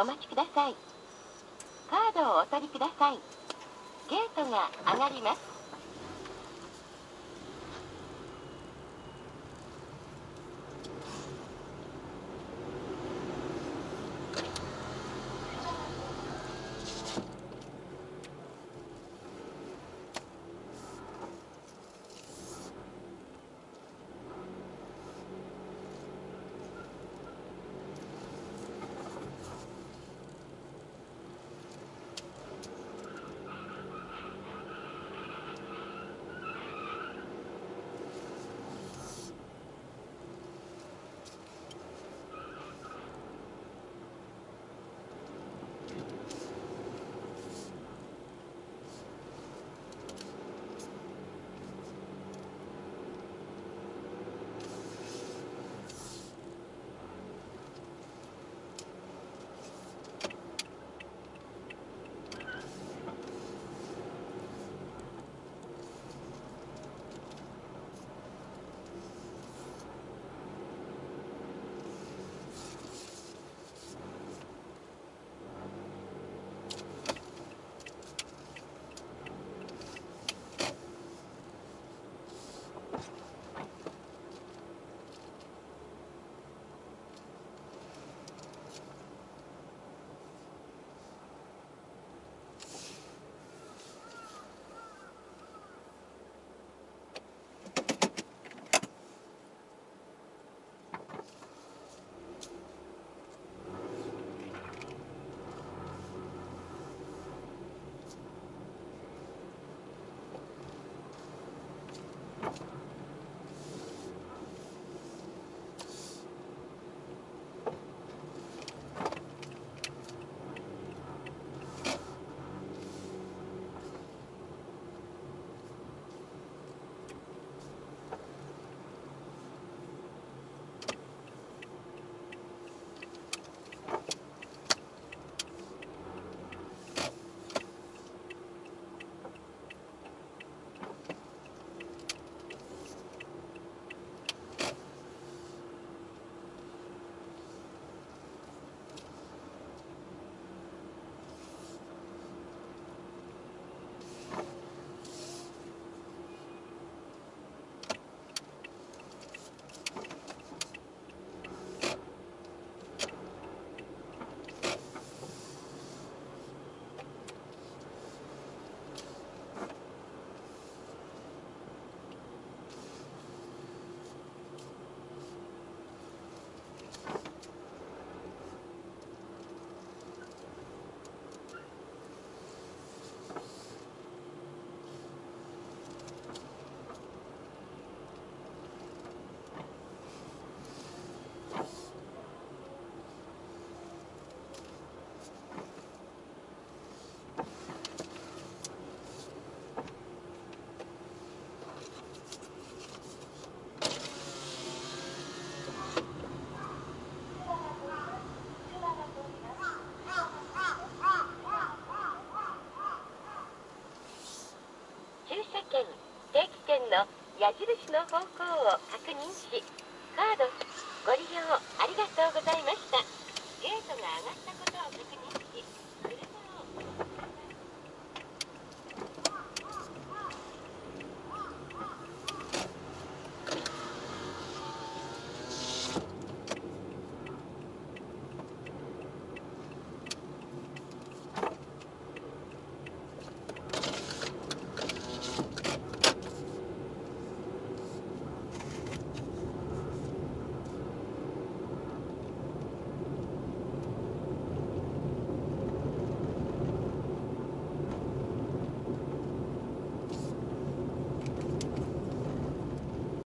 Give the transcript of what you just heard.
お待ちください。カードをお取りください。ゲートが上がります。矢印の方向を確認しカード